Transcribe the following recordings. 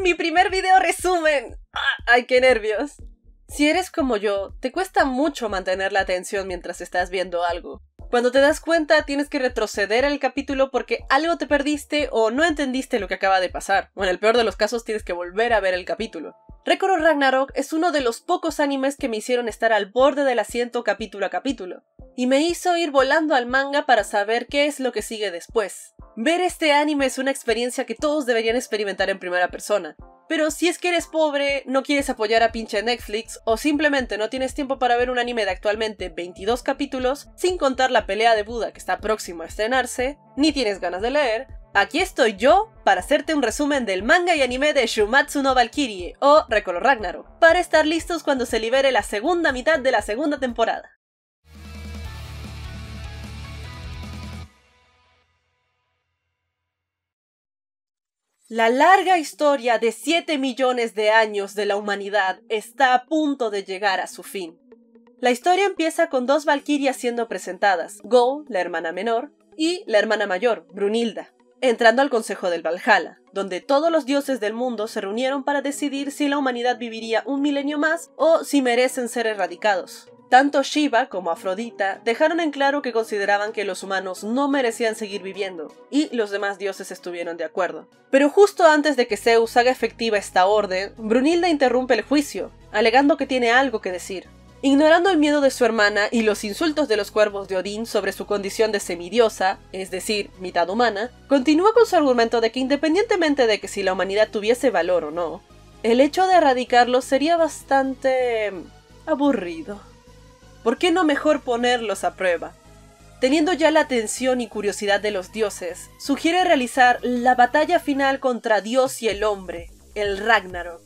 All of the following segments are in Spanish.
Mi primer video resumen. ¡Ay, qué nervios! Si eres como yo, te cuesta mucho mantener la atención mientras estás viendo algo. Cuando te das cuenta tienes que retroceder el capítulo porque algo te perdiste o no entendiste lo que acaba de pasar, o en el peor de los casos tienes que volver a ver el capítulo. Record Ragnarok es uno de los pocos animes que me hicieron estar al borde del asiento capítulo a capítulo, y me hizo ir volando al manga para saber qué es lo que sigue después. Ver este anime es una experiencia que todos deberían experimentar en primera persona, pero si es que eres pobre, no quieres apoyar a pinche Netflix o simplemente no tienes tiempo para ver un anime de actualmente 22 capítulos, sin contar la pelea de Buda que está próximo a estrenarse, ni tienes ganas de leer, aquí estoy yo para hacerte un resumen del manga y anime de Shumatsu no Valkyrie o Recolor Ragnarok, para estar listos cuando se libere la segunda mitad de la segunda temporada. La larga historia de 7 millones de años de la humanidad está a punto de llegar a su fin. La historia empieza con dos valquirias siendo presentadas, Go, la hermana menor, y la hermana mayor, Brunilda, entrando al Consejo del Valhalla, donde todos los dioses del mundo se reunieron para decidir si la humanidad viviría un milenio más o si merecen ser erradicados. Tanto Shiva como Afrodita dejaron en claro que consideraban que los humanos no merecían seguir viviendo, y los demás dioses estuvieron de acuerdo. Pero justo antes de que Zeus haga efectiva esta orden, Brunilda interrumpe el juicio, alegando que tiene algo que decir. Ignorando el miedo de su hermana y los insultos de los cuervos de Odín sobre su condición de semidiosa, es decir, mitad humana, continúa con su argumento de que independientemente de que si la humanidad tuviese valor o no, el hecho de erradicarlo sería bastante... aburrido. ¿Por qué no mejor ponerlos a prueba? Teniendo ya la atención y curiosidad de los dioses, sugiere realizar la batalla final contra Dios y el hombre, el Ragnarok.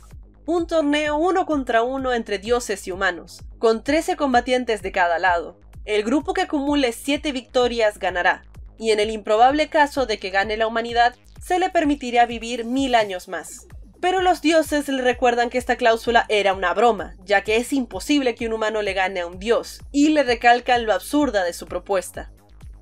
Un torneo uno contra uno entre dioses y humanos, con 13 combatientes de cada lado. El grupo que acumule 7 victorias ganará, y en el improbable caso de que gane la humanidad, se le permitirá vivir mil años más. Pero los dioses le recuerdan que esta cláusula era una broma, ya que es imposible que un humano le gane a un dios, y le recalcan lo absurda de su propuesta.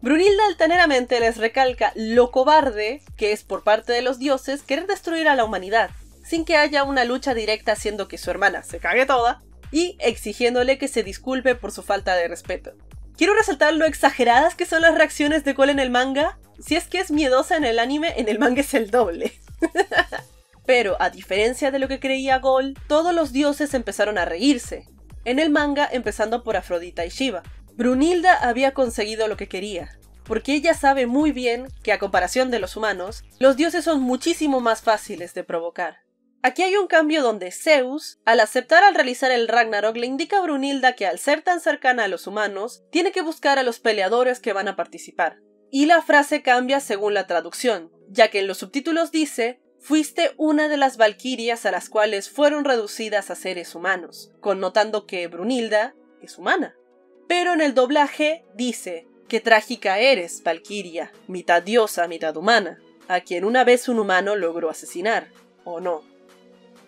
Brunilda altaneramente les recalca lo cobarde que es por parte de los dioses querer destruir a la humanidad, sin que haya una lucha directa haciendo que su hermana se cague toda, y exigiéndole que se disculpe por su falta de respeto. Quiero resaltar lo exageradas que son las reacciones de Cole en el manga. Si es que es miedosa en el anime, en el manga es el doble. Pero, a diferencia de lo que creía Gol, todos los dioses empezaron a reírse. En el manga, empezando por Afrodita y Shiva. Brunilda había conseguido lo que quería, porque ella sabe muy bien que a comparación de los humanos, los dioses son muchísimo más fáciles de provocar. Aquí hay un cambio donde Zeus, al aceptar al realizar el Ragnarok, le indica a Brunilda que al ser tan cercana a los humanos, tiene que buscar a los peleadores que van a participar. Y la frase cambia según la traducción, ya que en los subtítulos dice Fuiste una de las valquirias a las cuales fueron reducidas a seres humanos, connotando que Brunilda es humana. Pero en el doblaje dice, qué trágica eres, valquiria, mitad diosa, mitad humana, a quien una vez un humano logró asesinar, ¿o no?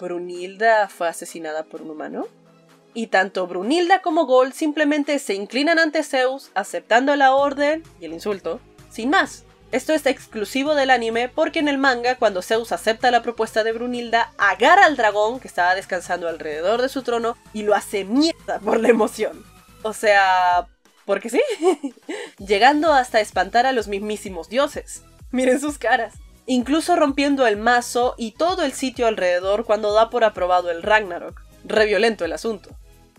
¿Brunilda fue asesinada por un humano? Y tanto Brunilda como Gol simplemente se inclinan ante Zeus, aceptando la orden y el insulto, sin más. Esto es exclusivo del anime porque en el manga, cuando Zeus acepta la propuesta de Brunilda, agarra al dragón que estaba descansando alrededor de su trono y lo hace mierda por la emoción. O sea, porque sí, llegando hasta espantar a los mismísimos dioses. Miren sus caras. Incluso rompiendo el mazo y todo el sitio alrededor cuando da por aprobado el Ragnarok. Re violento el asunto.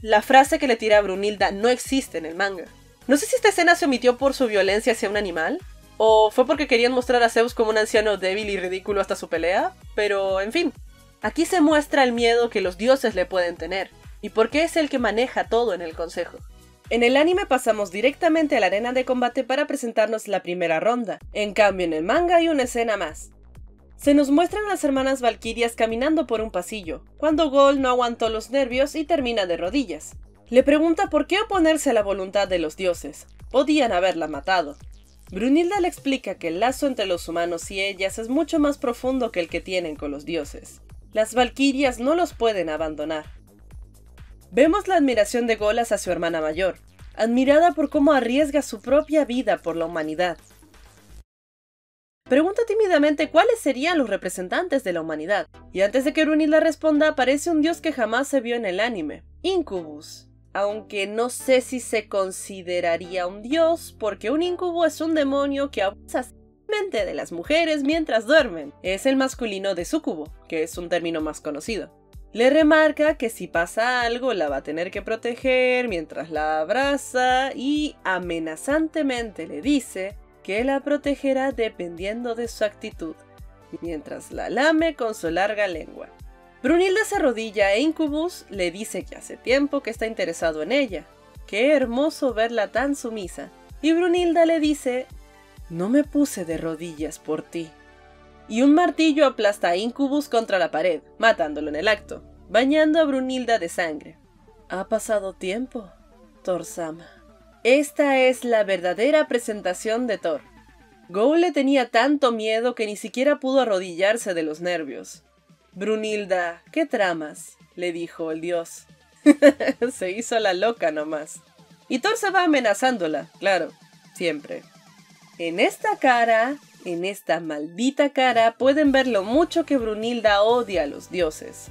La frase que le tira a Brunilda no existe en el manga. No sé si esta escena se omitió por su violencia hacia un animal, o fue porque querían mostrar a Zeus como un anciano débil y ridículo hasta su pelea, pero en fin. Aquí se muestra el miedo que los dioses le pueden tener, y por qué es el que maneja todo en el consejo. En el anime pasamos directamente a la arena de combate para presentarnos la primera ronda, en cambio en el manga hay una escena más. Se nos muestran las hermanas Valkyrias caminando por un pasillo, cuando Gol no aguantó los nervios y termina de rodillas. Le pregunta por qué oponerse a la voluntad de los dioses. Podían haberla matado. Brunilda le explica que el lazo entre los humanos y ellas es mucho más profundo que el que tienen con los dioses. Las valquirias no los pueden abandonar. Vemos la admiración de Golas a su hermana mayor, admirada por cómo arriesga su propia vida por la humanidad. Pregunta tímidamente cuáles serían los representantes de la humanidad, y antes de que Brunilda responda aparece un dios que jamás se vio en el anime, Incubus. Aunque no sé si se consideraría un dios, porque un incubo es un demonio que abusa mente de las mujeres mientras duermen. Es el masculino de sucubo, que es un término más conocido. Le remarca que si pasa algo la va a tener que proteger mientras la abraza y amenazantemente le dice que la protegerá dependiendo de su actitud, mientras la lame con su larga lengua. Brunilda se arrodilla e Incubus le dice que hace tiempo que está interesado en ella. Qué hermoso verla tan sumisa. Y Brunilda le dice, no me puse de rodillas por ti y un martillo aplasta a Incubus contra la pared, matándolo en el acto, bañando a Brunilda de sangre. Ha pasado tiempo, Thor-sama. Esta es la verdadera presentación de Thor. Goule le tenía tanto miedo que ni siquiera pudo arrodillarse de los nervios. Brunilda, ¿qué tramas? le dijo el dios. se hizo la loca nomás. Y Thor se va amenazándola, claro, siempre. En esta cara en esta maldita cara pueden ver lo mucho que Brunilda odia a los dioses.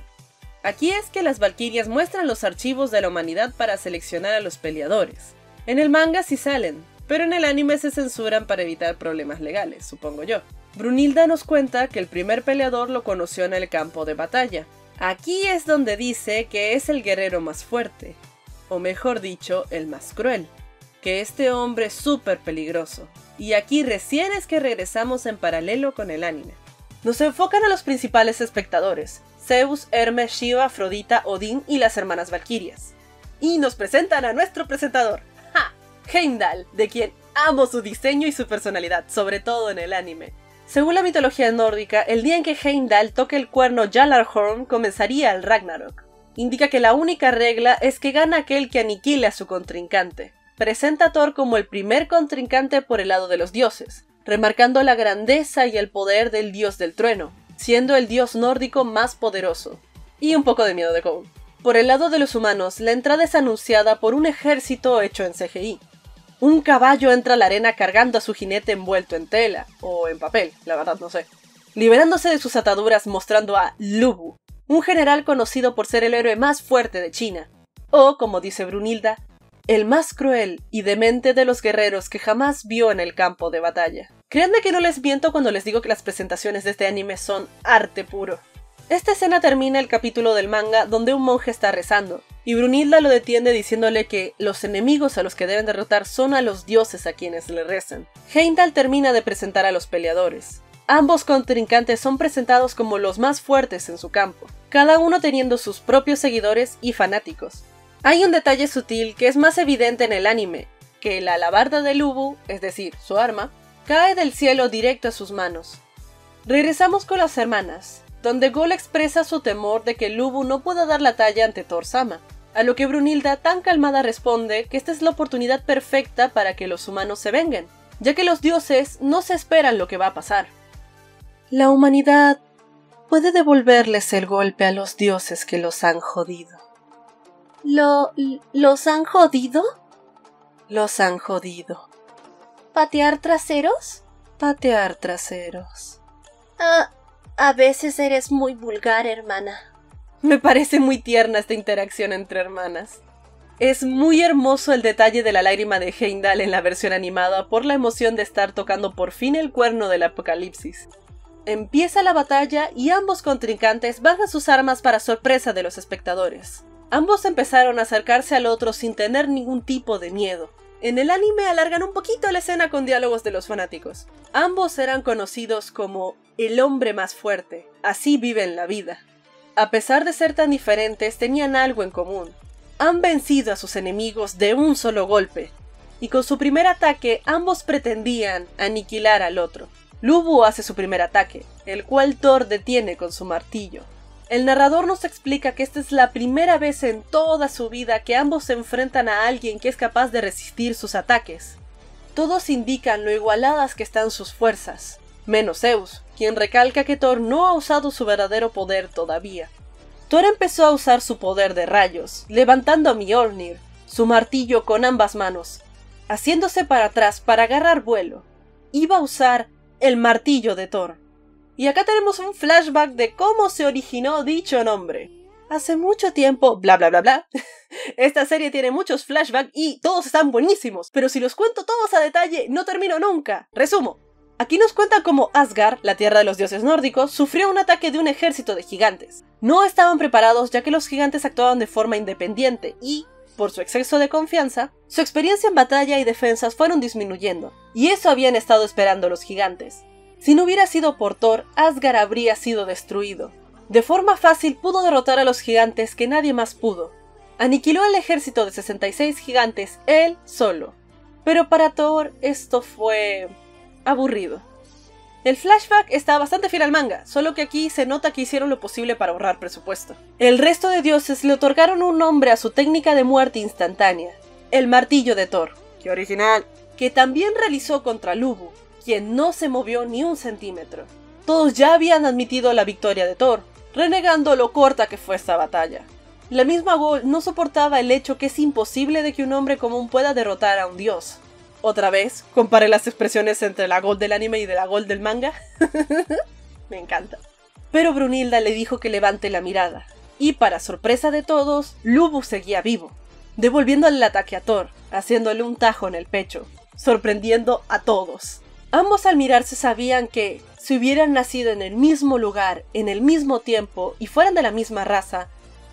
Aquí es que las Valquirias muestran los archivos de la humanidad para seleccionar a los peleadores. En el manga sí salen, pero en el anime se censuran para evitar problemas legales, supongo yo. Brunilda nos cuenta que el primer peleador lo conoció en el campo de batalla. Aquí es donde dice que es el guerrero más fuerte, o mejor dicho, el más cruel, que este hombre es súper peligroso, y aquí recién es que regresamos en paralelo con el anime. Nos enfocan a los principales espectadores, Zeus, Hermes, Shiva, Afrodita, Odín y las hermanas Valquirias. Y nos presentan a nuestro presentador, ¡Ja! Heimdall, de quien amo su diseño y su personalidad, sobre todo en el anime. Según la mitología nórdica, el día en que Heimdall toque el cuerno Jalarhorn comenzaría el Ragnarok. Indica que la única regla es que gana aquel que aniquile a su contrincante presenta a Thor como el primer contrincante por el lado de los dioses, remarcando la grandeza y el poder del dios del trueno, siendo el dios nórdico más poderoso. Y un poco de miedo de Cole. Por el lado de los humanos, la entrada es anunciada por un ejército hecho en CGI. Un caballo entra a la arena cargando a su jinete envuelto en tela, o en papel, la verdad no sé, liberándose de sus ataduras mostrando a Lubu, un general conocido por ser el héroe más fuerte de China, o, como dice Brunilda, el más cruel y demente de los guerreros que jamás vio en el campo de batalla. Créanme que no les miento cuando les digo que las presentaciones de este anime son arte puro. Esta escena termina el capítulo del manga donde un monje está rezando, y Brunilda lo detiene diciéndole que los enemigos a los que deben derrotar son a los dioses a quienes le rezan. Heimdall termina de presentar a los peleadores. Ambos contrincantes son presentados como los más fuertes en su campo, cada uno teniendo sus propios seguidores y fanáticos. Hay un detalle sutil que es más evidente en el anime, que la alabarda de Lubu, es decir, su arma, cae del cielo directo a sus manos. Regresamos con las hermanas, donde Gol expresa su temor de que Lubu no pueda dar la talla ante Thor-sama, a lo que Brunilda tan calmada responde que esta es la oportunidad perfecta para que los humanos se vengan, ya que los dioses no se esperan lo que va a pasar. La humanidad puede devolverles el golpe a los dioses que los han jodido. ¿Lo... los han jodido? Los han jodido. ¿Patear traseros? Patear traseros. Ah, a veces eres muy vulgar, hermana. Me parece muy tierna esta interacción entre hermanas. Es muy hermoso el detalle de la lágrima de Heimdall en la versión animada por la emoción de estar tocando por fin el cuerno del apocalipsis. Empieza la batalla y ambos contrincantes bajan sus armas para sorpresa de los espectadores. Ambos empezaron a acercarse al otro sin tener ningún tipo de miedo. En el anime alargan un poquito la escena con diálogos de los fanáticos. Ambos eran conocidos como el hombre más fuerte, así viven la vida. A pesar de ser tan diferentes, tenían algo en común. Han vencido a sus enemigos de un solo golpe, y con su primer ataque ambos pretendían aniquilar al otro. Lubu hace su primer ataque, el cual Thor detiene con su martillo. El narrador nos explica que esta es la primera vez en toda su vida que ambos se enfrentan a alguien que es capaz de resistir sus ataques. Todos indican lo igualadas que están sus fuerzas, menos Zeus, quien recalca que Thor no ha usado su verdadero poder todavía. Thor empezó a usar su poder de rayos, levantando a Mjolnir, su martillo con ambas manos, haciéndose para atrás para agarrar vuelo. Iba a usar el martillo de Thor. Y acá tenemos un flashback de cómo se originó dicho nombre. Hace mucho tiempo, bla bla bla bla. Esta serie tiene muchos flashbacks y todos están buenísimos, pero si los cuento todos a detalle no termino nunca. Resumo. Aquí nos cuenta cómo Asgard, la tierra de los dioses nórdicos, sufrió un ataque de un ejército de gigantes. No estaban preparados ya que los gigantes actuaban de forma independiente y, por su exceso de confianza, su experiencia en batalla y defensas fueron disminuyendo, y eso habían estado esperando los gigantes. Si no hubiera sido por Thor, Asgard habría sido destruido. De forma fácil pudo derrotar a los gigantes que nadie más pudo. Aniquiló el ejército de 66 gigantes él solo. Pero para Thor esto fue aburrido. El flashback está bastante fiel al manga, solo que aquí se nota que hicieron lo posible para ahorrar presupuesto. El resto de dioses le otorgaron un nombre a su técnica de muerte instantánea, el martillo de Thor, que original, que también realizó contra Lubu, quien no se movió ni un centímetro. Todos ya habían admitido la victoria de Thor, renegando lo corta que fue esta batalla. La misma Gol no soportaba el hecho que es imposible de que un hombre común pueda derrotar a un dios. Otra vez, comparé las expresiones entre la Gold del anime y de la Gold del manga. Me encanta. Pero Brunilda le dijo que levante la mirada. Y para sorpresa de todos, Lubu seguía vivo, devolviéndole el ataque a Thor, haciéndole un tajo en el pecho, sorprendiendo a todos. Ambos al mirarse sabían que, si hubieran nacido en el mismo lugar, en el mismo tiempo y fueran de la misma raza,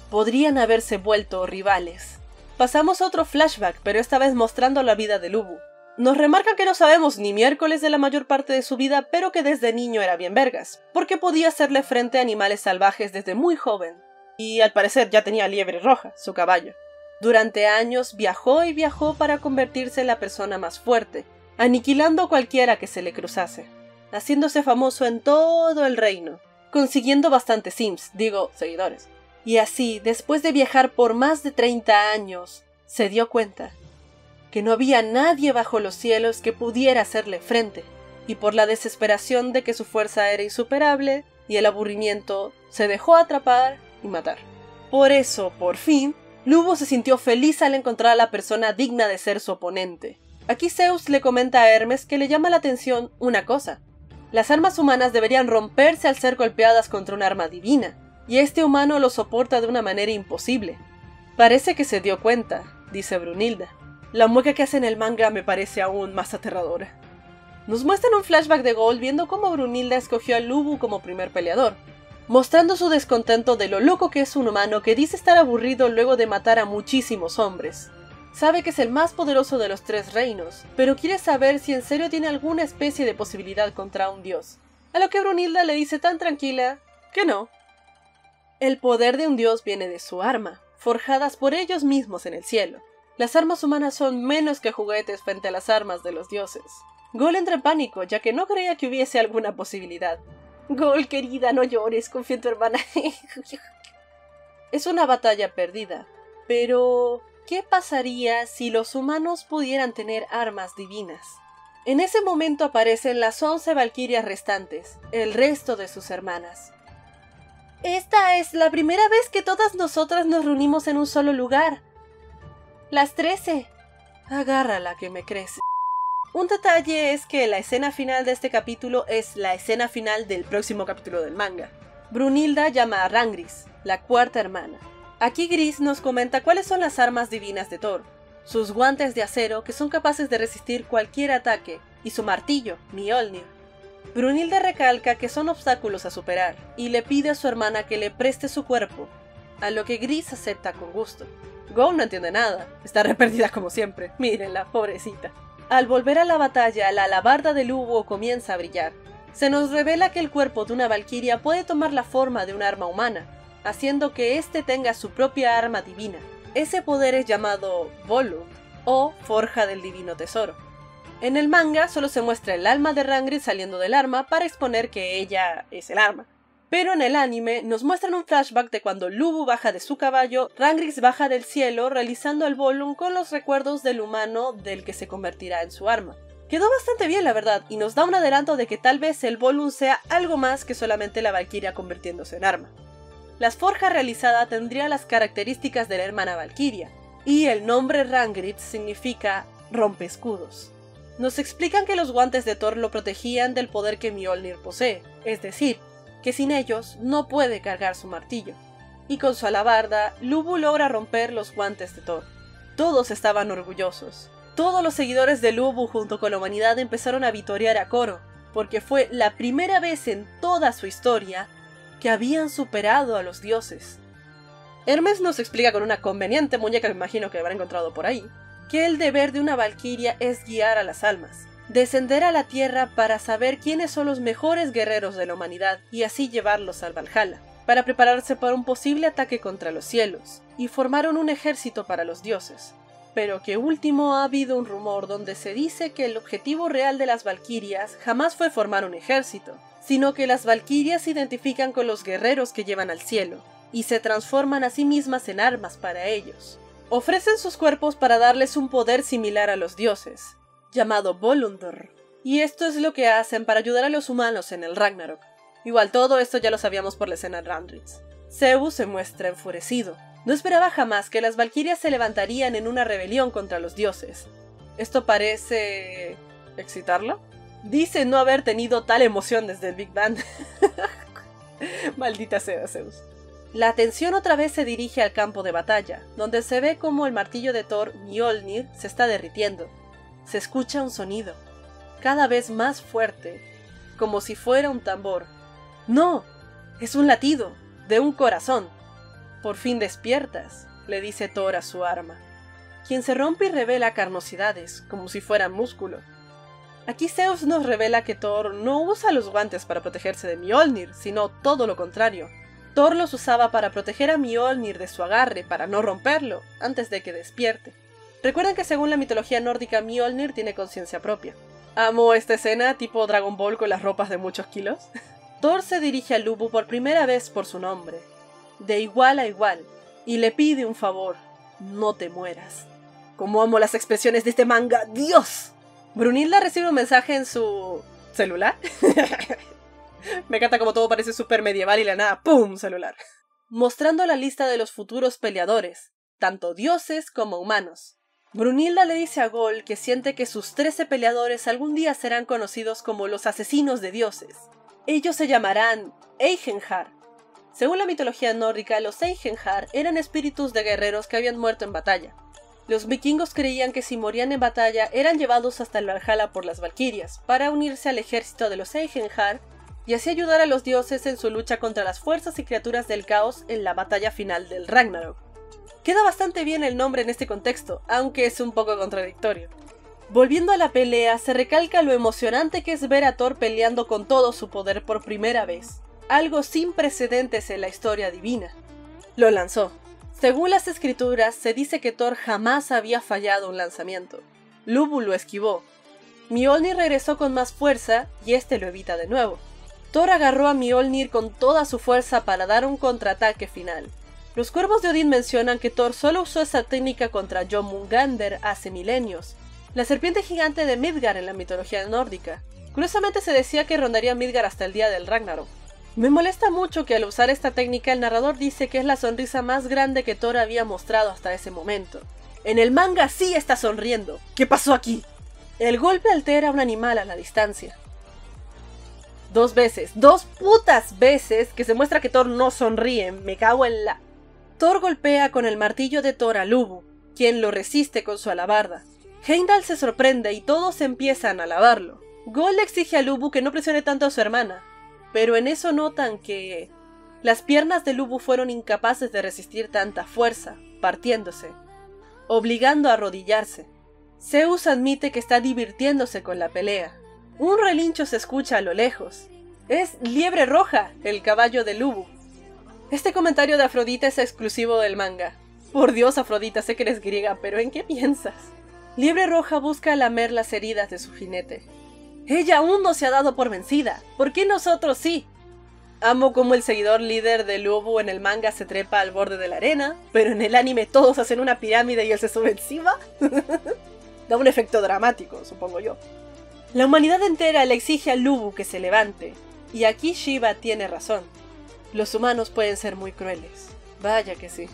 podrían haberse vuelto rivales. Pasamos a otro flashback, pero esta vez mostrando la vida de Lubu. Nos remarca que no sabemos ni miércoles de la mayor parte de su vida, pero que desde niño era bien vergas, porque podía hacerle frente a animales salvajes desde muy joven. Y al parecer ya tenía liebre roja, su caballo. Durante años viajó y viajó para convertirse en la persona más fuerte, aniquilando cualquiera que se le cruzase, haciéndose famoso en todo el reino, consiguiendo bastantes sims, digo, seguidores. Y así, después de viajar por más de 30 años, se dio cuenta que no había nadie bajo los cielos que pudiera hacerle frente, y por la desesperación de que su fuerza era insuperable y el aburrimiento, se dejó atrapar y matar. Por eso, por fin, Lubo se sintió feliz al encontrar a la persona digna de ser su oponente. Aquí Zeus le comenta a Hermes que le llama la atención una cosa. Las armas humanas deberían romperse al ser golpeadas contra un arma divina, y este humano lo soporta de una manera imposible. Parece que se dio cuenta, dice Brunilda. La mueca que hace en el manga me parece aún más aterradora. Nos muestran un flashback de Gold viendo cómo Brunilda escogió a Lubu como primer peleador, mostrando su descontento de lo loco que es un humano que dice estar aburrido luego de matar a muchísimos hombres. Sabe que es el más poderoso de los tres reinos, pero quiere saber si en serio tiene alguna especie de posibilidad contra un dios. A lo que Brunilda le dice tan tranquila que no. El poder de un dios viene de su arma, forjadas por ellos mismos en el cielo. Las armas humanas son menos que juguetes frente a las armas de los dioses. Gol entra en pánico, ya que no creía que hubiese alguna posibilidad. Gol, querida, no llores, confía en tu hermana. es una batalla perdida. Pero, ¿qué pasaría si los humanos pudieran tener armas divinas? En ese momento aparecen las once valquirias restantes, el resto de sus hermanas. Esta es la primera vez que todas nosotras nos reunimos en un solo lugar, las trece. Agárrala que me crece. Un detalle es que la escena final de este capítulo es la escena final del próximo capítulo del manga. Brunilda llama a Rangris, la cuarta hermana. Aquí Gris nos comenta cuáles son las armas divinas de Thor. Sus guantes de acero que son capaces de resistir cualquier ataque, y su martillo, Mjolnir. Brunilda recalca que son obstáculos a superar, y le pide a su hermana que le preste su cuerpo, a lo que Gris acepta con gusto. Go no entiende nada, está re perdida como siempre, mírenla, pobrecita. Al volver a la batalla, la alabarda de Lugo comienza a brillar. Se nos revela que el cuerpo de una valquiria puede tomar la forma de un arma humana, haciendo que éste tenga su propia arma divina. Ese poder es llamado Volum, o Forja del Divino Tesoro. En el manga solo se muestra el alma de Rangrid saliendo del arma para exponer que ella es el arma. Pero en el anime nos muestran un flashback de cuando Lubu baja de su caballo, Rangrix baja del cielo realizando el volum con los recuerdos del humano del que se convertirá en su arma. Quedó bastante bien la verdad y nos da un adelanto de que tal vez el volum sea algo más que solamente la Valkyria convirtiéndose en arma. La forja realizada tendría las características de la hermana Valkyria y el nombre Rangrit significa rompe escudos. Nos explican que los guantes de Thor lo protegían del poder que Mjolnir posee, es decir, que sin ellos no puede cargar su martillo. Y con su alabarda, Lubu logra romper los guantes de Thor. Todos estaban orgullosos. Todos los seguidores de Lubu junto con la humanidad empezaron a vitorear a Koro, porque fue la primera vez en toda su historia que habían superado a los dioses. Hermes nos explica con una conveniente muñeca que imagino que habrá encontrado por ahí, que el deber de una valquiria es guiar a las almas, descender a la tierra para saber quiénes son los mejores guerreros de la humanidad y así llevarlos al Valhalla, para prepararse para un posible ataque contra los cielos, y formaron un ejército para los dioses. Pero que último ha habido un rumor donde se dice que el objetivo real de las valquirias jamás fue formar un ejército, sino que las valquirias se identifican con los guerreros que llevan al cielo, y se transforman a sí mismas en armas para ellos. Ofrecen sus cuerpos para darles un poder similar a los dioses, llamado Volundr, y esto es lo que hacen para ayudar a los humanos en el Ragnarok. Igual todo esto ya lo sabíamos por la escena de Randritz. Zeus se muestra enfurecido. No esperaba jamás que las valquirias se levantarían en una rebelión contra los dioses. ¿Esto parece... excitarlo? Dice no haber tenido tal emoción desde el Big Bang. Maldita sea Zeus. La atención otra vez se dirige al campo de batalla, donde se ve como el martillo de Thor, Mjolnir, se está derritiendo. Se escucha un sonido, cada vez más fuerte, como si fuera un tambor. ¡No! Es un latido, de un corazón. Por fin despiertas, le dice Thor a su arma, quien se rompe y revela carnosidades, como si fueran músculo. Aquí Zeus nos revela que Thor no usa los guantes para protegerse de Mjolnir, sino todo lo contrario, Thor los usaba para proteger a Mjolnir de su agarre, para no romperlo, antes de que despierte. Recuerden que según la mitología nórdica, Mjolnir tiene conciencia propia. Amo esta escena, tipo Dragon Ball con las ropas de muchos kilos. Thor se dirige a Lubu por primera vez por su nombre, de igual a igual, y le pide un favor, no te mueras. Como amo las expresiones de este manga, ¡Dios! Brunilda recibe un mensaje en su... celular. Me encanta como todo parece súper medieval y la nada, ¡pum! celular. Mostrando la lista de los futuros peleadores, tanto dioses como humanos. Brunilda le dice a Gol que siente que sus trece peleadores algún día serán conocidos como los asesinos de dioses. Ellos se llamarán Eigenhar. Según la mitología nórdica, los Eigenhar eran espíritus de guerreros que habían muerto en batalla. Los vikingos creían que si morían en batalla eran llevados hasta el Valhalla por las Valquirias, para unirse al ejército de los Eigenhar y así ayudar a los dioses en su lucha contra las fuerzas y criaturas del caos en la batalla final del Ragnarok. Queda bastante bien el nombre en este contexto, aunque es un poco contradictorio. Volviendo a la pelea, se recalca lo emocionante que es ver a Thor peleando con todo su poder por primera vez, algo sin precedentes en la historia divina. Lo lanzó. Según las escrituras, se dice que Thor jamás había fallado un lanzamiento. Lubu lo esquivó. Mjolnir regresó con más fuerza y este lo evita de nuevo. Thor agarró a Mjolnir con toda su fuerza para dar un contraataque final. Los cuervos de Odín mencionan que Thor solo usó esa técnica contra Jormungandr hace milenios, la serpiente gigante de Midgard en la mitología nórdica. Curiosamente se decía que rondaría Midgard hasta el día del Ragnarok. Me molesta mucho que al usar esta técnica el narrador dice que es la sonrisa más grande que Thor había mostrado hasta ese momento. En el manga sí está sonriendo. ¿Qué pasó aquí? El golpe altera a un animal a la distancia. Dos veces, dos putas veces que se muestra que Thor no sonríe. Me cago en la. Thor golpea con el martillo de Thor a Lubu, quien lo resiste con su alabarda. Heimdall se sorprende y todos empiezan a alabarlo. Gol exige a Lubu que no presione tanto a su hermana, pero en eso notan que las piernas de Lubu fueron incapaces de resistir tanta fuerza, partiéndose, obligando a arrodillarse. Zeus admite que está divirtiéndose con la pelea, un relincho se escucha a lo lejos. Es Liebre Roja, el caballo de Lubu. Este comentario de Afrodita es exclusivo del manga. Por Dios, Afrodita, sé que eres griega, pero ¿en qué piensas? Liebre Roja busca lamer las heridas de su jinete. Ella aún no se ha dado por vencida. ¿Por qué nosotros sí? Amo como el seguidor líder de Lubu en el manga se trepa al borde de la arena, pero en el anime todos hacen una pirámide y él se sube encima. da un efecto dramático, supongo yo. La humanidad entera le exige a Lubu que se levante, y aquí Shiva tiene razón. Los humanos pueden ser muy crueles. Vaya que sí.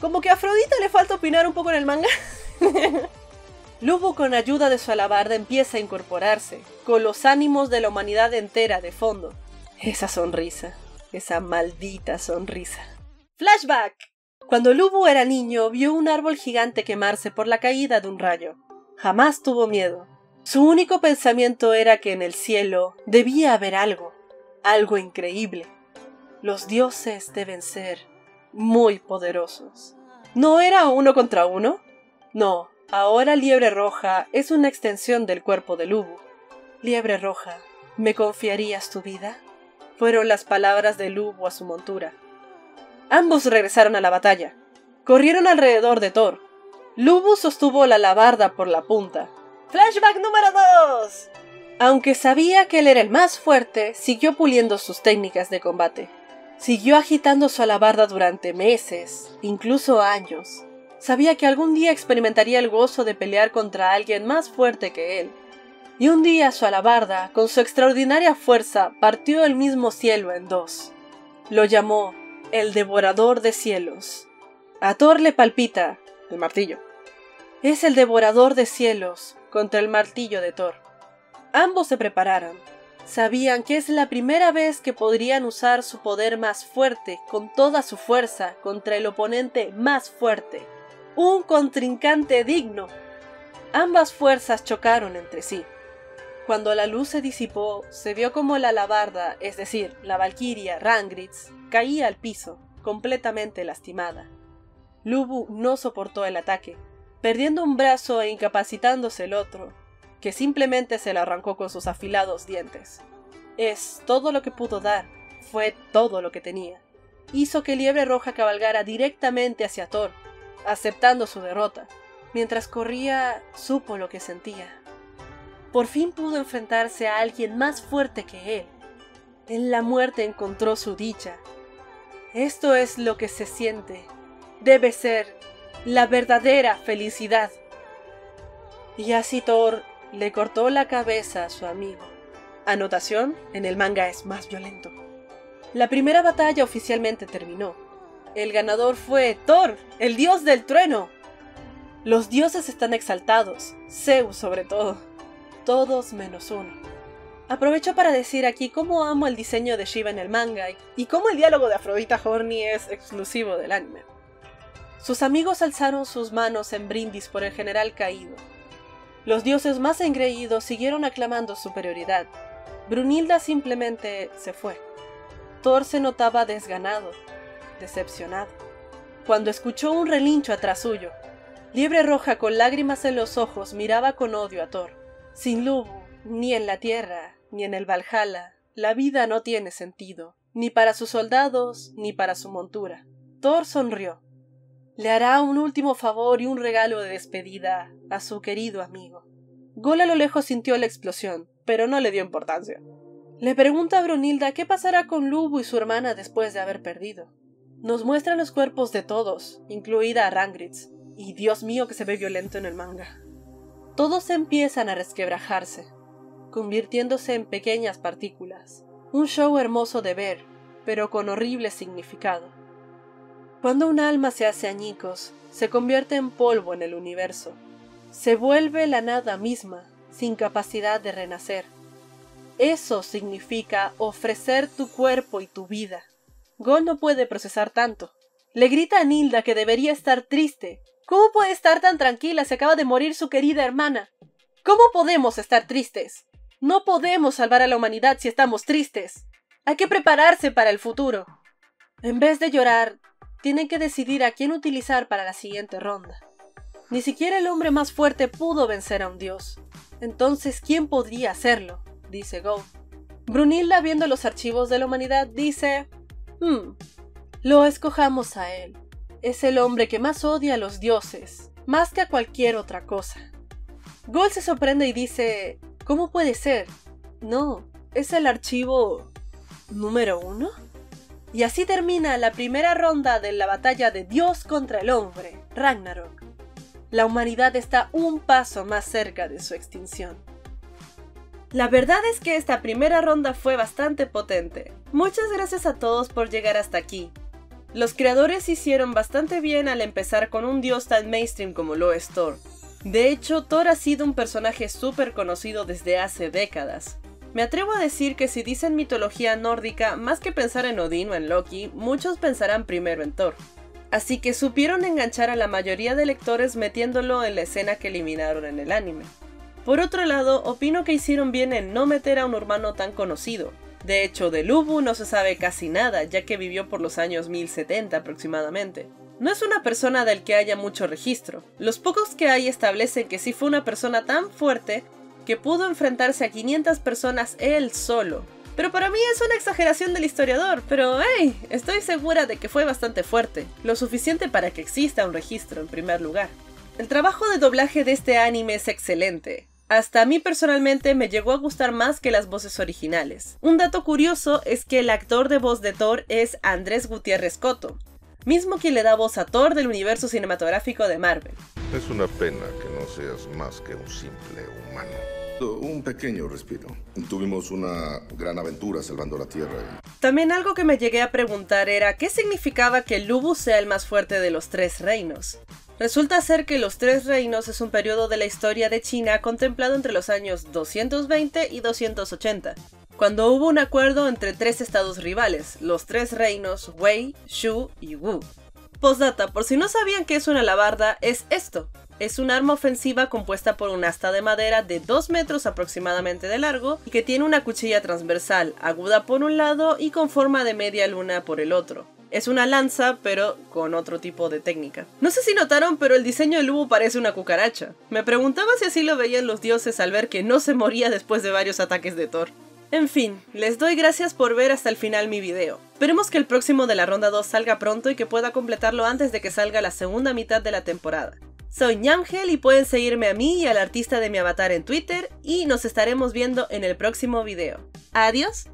Como que a Afrodita le falta opinar un poco en el manga. Lubu con ayuda de su alabarda empieza a incorporarse, con los ánimos de la humanidad entera de fondo. Esa sonrisa, esa maldita sonrisa. Flashback. Cuando Lubu era niño, vio un árbol gigante quemarse por la caída de un rayo. Jamás tuvo miedo. Su único pensamiento era que en el cielo debía haber algo, algo increíble. Los dioses deben ser muy poderosos. ¿No era uno contra uno? No, ahora Liebre Roja es una extensión del cuerpo de Lubu. Liebre Roja, ¿me confiarías tu vida? Fueron las palabras de Lubu a su montura. Ambos regresaron a la batalla. Corrieron alrededor de Thor. Lubu sostuvo la alabarda por la punta. ¡Flashback número 2! Aunque sabía que él era el más fuerte, siguió puliendo sus técnicas de combate. Siguió agitando su alabarda durante meses, incluso años. Sabía que algún día experimentaría el gozo de pelear contra alguien más fuerte que él. Y un día su alabarda, con su extraordinaria fuerza, partió el mismo cielo en dos. Lo llamó el devorador de cielos. A Thor le palpita el martillo. Es el devorador de cielos contra el martillo de Thor. Ambos se prepararon. Sabían que es la primera vez que podrían usar su poder más fuerte con toda su fuerza contra el oponente más fuerte. Un contrincante digno. Ambas fuerzas chocaron entre sí. Cuando la luz se disipó, se vio como la alabarda, es decir, la valquiria Rangritz, caía al piso, completamente lastimada. Lubu no soportó el ataque, perdiendo un brazo e incapacitándose el otro, que simplemente se le arrancó con sus afilados dientes. Es todo lo que pudo dar, fue todo lo que tenía. Hizo que Liebre Roja cabalgara directamente hacia Thor, aceptando su derrota. Mientras corría, supo lo que sentía. Por fin pudo enfrentarse a alguien más fuerte que él. En la muerte encontró su dicha. Esto es lo que se siente. Debe ser la verdadera felicidad. Y así Thor le cortó la cabeza a su amigo. Anotación, en el manga es más violento. La primera batalla oficialmente terminó. El ganador fue Thor, el dios del trueno. Los dioses están exaltados, Zeus sobre todo todos menos uno. Aprovecho para decir aquí cómo amo el diseño de Shiva en el manga y cómo el diálogo de Afrodita Horny es exclusivo del anime. Sus amigos alzaron sus manos en brindis por el general caído. Los dioses más engreídos siguieron aclamando superioridad. Brunilda simplemente se fue. Thor se notaba desganado, decepcionado. Cuando escuchó un relincho atrás suyo, Liebre Roja con lágrimas en los ojos miraba con odio a Thor. Sin Lubu, ni en la tierra, ni en el Valhalla, la vida no tiene sentido, ni para sus soldados, ni para su montura. Thor sonrió. Le hará un último favor y un regalo de despedida a su querido amigo. Gol a lo lejos sintió la explosión, pero no le dio importancia. Le pregunta a Brunilda qué pasará con Lubu y su hermana después de haber perdido. Nos muestran los cuerpos de todos, incluida a Rangritz, y Dios mío que se ve violento en el manga todos empiezan a resquebrajarse, convirtiéndose en pequeñas partículas. Un show hermoso de ver, pero con horrible significado. Cuando un alma se hace añicos, se convierte en polvo en el universo. Se vuelve la nada misma, sin capacidad de renacer. Eso significa ofrecer tu cuerpo y tu vida. Gol no puede procesar tanto. Le grita a Nilda que debería estar triste, ¿Cómo puede estar tan tranquila? Se acaba de morir su querida hermana. ¿Cómo podemos estar tristes? No podemos salvar a la humanidad si estamos tristes. Hay que prepararse para el futuro. En vez de llorar, tienen que decidir a quién utilizar para la siguiente ronda. Ni siquiera el hombre más fuerte pudo vencer a un dios. Entonces, ¿quién podría hacerlo? dice Go. Brunilda, viendo los archivos de la humanidad, dice: Hmm, lo escojamos a él. Es el hombre que más odia a los dioses, más que a cualquier otra cosa. Gol se sorprende y dice, ¿cómo puede ser? No, es el archivo número uno. Y así termina la primera ronda de la batalla de Dios contra el hombre, Ragnarok. La humanidad está un paso más cerca de su extinción. La verdad es que esta primera ronda fue bastante potente. Muchas gracias a todos por llegar hasta aquí. Los creadores hicieron bastante bien al empezar con un dios tan mainstream como lo es Thor. De hecho, Thor ha sido un personaje súper conocido desde hace décadas. Me atrevo a decir que si dicen mitología nórdica, más que pensar en Odín o en Loki, muchos pensarán primero en Thor. Así que supieron enganchar a la mayoría de lectores metiéndolo en la escena que eliminaron en el anime. Por otro lado, opino que hicieron bien en no meter a un hermano tan conocido. De hecho, de Lubu no se sabe casi nada, ya que vivió por los años 1070 aproximadamente. No es una persona del que haya mucho registro. Los pocos que hay establecen que sí fue una persona tan fuerte que pudo enfrentarse a 500 personas él solo. Pero para mí es una exageración del historiador, pero hey, estoy segura de que fue bastante fuerte, lo suficiente para que exista un registro en primer lugar. El trabajo de doblaje de este anime es excelente. Hasta a mí personalmente me llegó a gustar más que las voces originales. Un dato curioso es que el actor de voz de Thor es Andrés Gutiérrez Coto, mismo quien le da voz a Thor del universo cinematográfico de Marvel. Es una pena que no seas más que un simple humano. Un pequeño respiro. Tuvimos una gran aventura salvando la Tierra. También algo que me llegué a preguntar era qué significaba que Lubu sea el más fuerte de los tres reinos. Resulta ser que los Tres Reinos es un periodo de la historia de China contemplado entre los años 220 y 280, cuando hubo un acuerdo entre tres estados rivales, los Tres Reinos Wei, Shu y Wu. Postdata, por si no sabían qué es una alabarda, es esto. Es un arma ofensiva compuesta por un asta de madera de 2 metros aproximadamente de largo y que tiene una cuchilla transversal, aguda por un lado y con forma de media luna por el otro. Es una lanza, pero con otro tipo de técnica. No sé si notaron, pero el diseño del Lubu parece una cucaracha. Me preguntaba si así lo veían los dioses al ver que no se moría después de varios ataques de Thor. En fin, les doy gracias por ver hasta el final mi video. Esperemos que el próximo de la ronda 2 salga pronto y que pueda completarlo antes de que salga la segunda mitad de la temporada. Soy Ñamgel y pueden seguirme a mí y al artista de mi avatar en Twitter y nos estaremos viendo en el próximo video. Adiós.